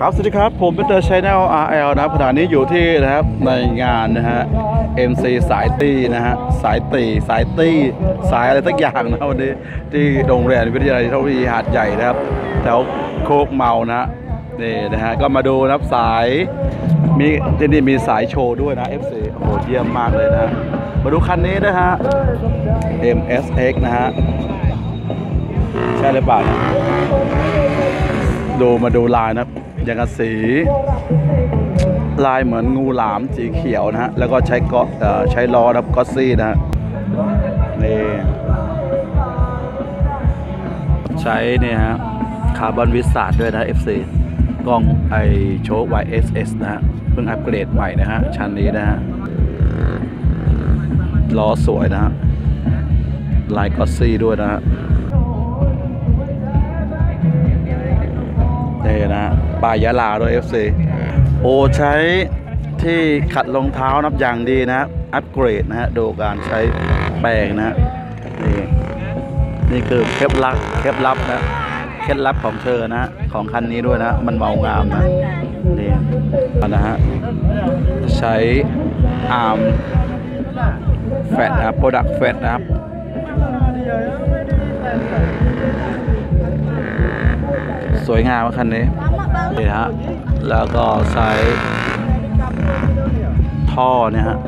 ครับสวัสดีครับ ผมเป็นเตอร์ชแนล RL นะครับขณะนี้อยู่ที่นะครับในงานนะฮะ MC สายตีนะฮะสายตีสายตีสายอะไรสักอย่างนะวันนี้ที่โรงเรียนวิทยาลัยเทคโนโลยีหาดใหญ่นะครับแถวโคกเมานะนี่นะฮะก็มาดูนะครับสายมีที่นี่มีสายโชว์ด้วยนะ FC โอ้โหเยี่ยมมากเลยนะมาดูคันนี้นะฮะ MSX นะฮะใช่หรือเปล่านะดูมาดูลายนะ อย่างกสีลายเหมือนงูหลามสีเขียวนะฮะ แล้วก็ใช้เกาะเอ่อใช้ล้อนะครับก็ซี่นะฮะนี่ใช้เนี่ยฮะคาร์บอนวิสาดด้วยนะ FC กล้องไอโชว์ YSS นะฮะ เพิ่งอัปเกรดใหม่นะฮะ ชั้นนี้นะฮะล้อสวยนะฮะ ลายก็ซี่ด้วยนะฮะ นะป่ายยะลาด้วย FC โอ้ใช้ที่ขัดรองเท้านับอย่างดีนะอัปเกรดนะฮะดูการใช้แปรงนะฮะนี่นี่คือเคล็ดลับเคล็ดลับนะเคล็ดลับของเธอนะของคันนี้ด้วยนะ มันเบางามนะนี่นะฮะใช้อาร์มแฟตนะครับโปรดักต์แฟตนะครับ สวยงามคันนี้นี่ฮะแล้วก็ใช้ท่อเนี่ยฮะ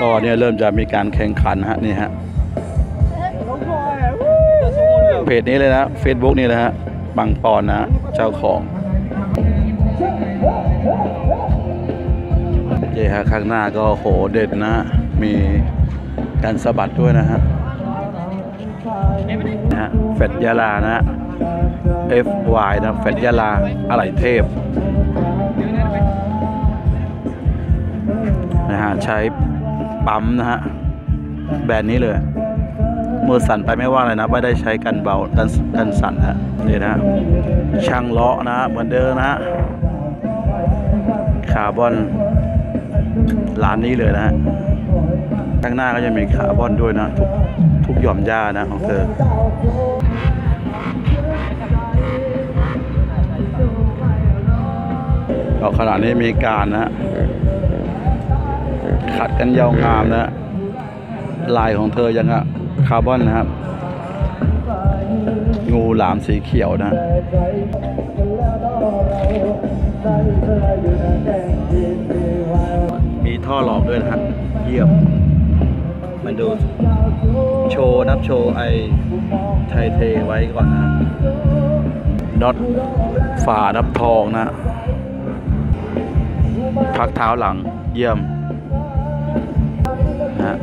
ก็เนี่ยเริ่มจะมีการแข่งขันฮะนี่ฮะเพจนี้เลยนะ Facebook นี่เลยฮะบังปอนนะเจ้าของเจฮะข้างหน้าก็โหเด่นนะ มีการสะบัดด้วยนะฮะ นะฮะแฟดยาลานะฮะ FY นะแฟดยาลาอะไหล่เทพนะฮะใช้ปั๊มนะฮะ แบรนด์นี้เลย มือสั่นไปไม่ว่าเลยนะไม่ได้ใช้กันเบากันกันสั่นฮะนี่นะช่างเลาะนะฮะเหมือนเดิมนะฮะคาร์บอนร้านนี้เลยนะฮะข้างหน้าก็จะมีคาร์บอนด้วยนะทุก ทุกหย่อมหญ้านะของเธอก็ขณะนี้มีการนะขัดกันยาวงามนะ ลายของเธอยังอะคาร์บอนนะครับ งูหลามสีเขียวนะมีท่อหลอกด้วยนะฮะเยี่ยมมันดู โชว์นับโชว์ไอไทยเทไว้ก่อนนะน็อตฝานับทองนะ พักเท้าหลังเยี่ยมนะ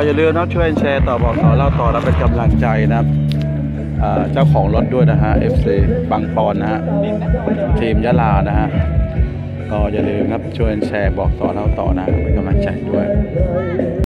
ก็อย่าลืมนะช่วยแชร์ต่อบอกต่อเล่าต่อแล้วเป็นกำลังใจนะครับเจ้าของรถด้วยนะฮะ FC บางปอนนะฮะทีมยะลานะฮะก็อย่าลืมครับช่วยแชร์บอกต่อเล่าต่อนะเป็นกำลังใจด้วย